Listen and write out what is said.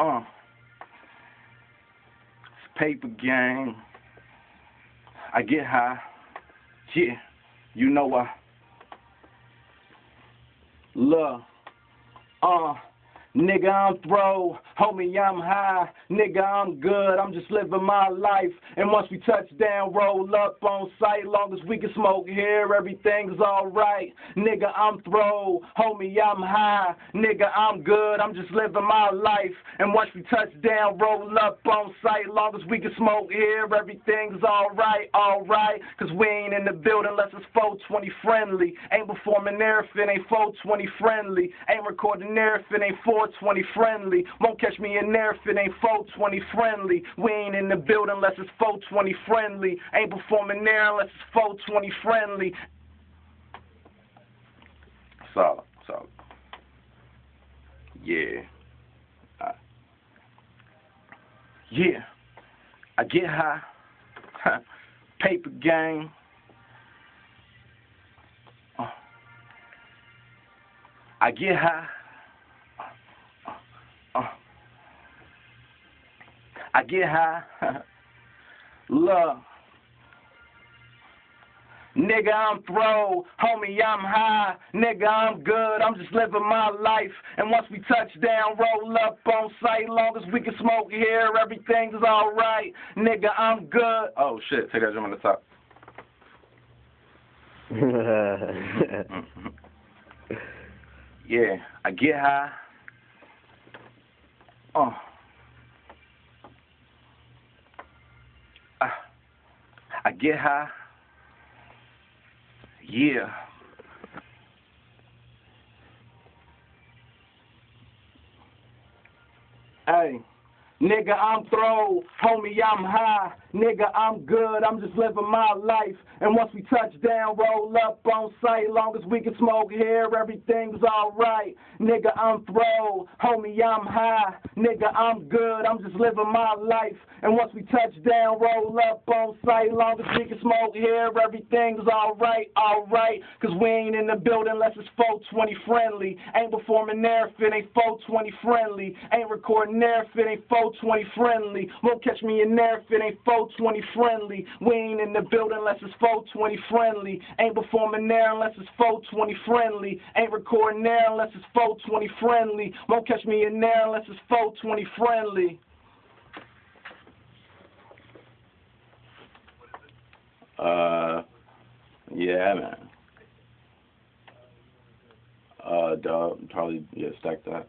Uh. It's paper game. I get high. Yeah. You know I love. Uh. Nigga, I'm throw. Homie, I'm high. Nigga, I'm good. I'm just living my life. And once we touch down, roll up on sight. Long as we can smoke here, everything's alright. Nigga, I'm throw. Homie, I'm high. Nigga, I'm good. I'm just living my life. And once we touch down, roll up on sight. Long as we can smoke here, everything's alright. Alright. Cause we ain't in the building unless it's 420 friendly. Ain't performing there if it ain't 420 friendly. Ain't recording there if it ain't 4 420 friendly. Won't catch me in there if it ain't 420 friendly. We ain't in the building unless it's 420 friendly. Ain't performing there unless it's 420 friendly. Solid, solid. Yeah. Uh, yeah. I get high. Paper game. Uh, I get high. I get high. Love. Nigga, I'm throw. Homie, I'm high. Nigga, I'm good. I'm just living my life. And once we touch down, roll up on sight. Long as we can smoke here, everything's alright. Nigga, I'm good. Oh, shit. Take that drum on the top. yeah, I get high. Oh. I get high. Yeah. Hey. Nigga, I'm throw. Homie, I'm high. Nigga, I'm good. I'm just living my life. And once we touch down, roll up on sight. Long as we can smoke here, everything's alright. Nigga, I'm throw. Homie, I'm high. Nigga, I'm good. I'm just living my life. And once we touch down, roll up on sight. Long as we can smoke here, everything's alright, alright. Cause we ain't in the building unless it's 420 friendly. Ain't performing there if it ain't 420 friendly. Ain't recording there if it ain't 420 420 friendly. Won't catch me in there if it ain't 420 friendly. We ain't in the building unless it's 420 friendly. Ain't performing there unless it's 420 friendly. Ain't recording there unless it's 420 friendly. Won't catch me in there unless it's 420 friendly. Uh, yeah, man. Uh, dog, probably, yeah, stack that.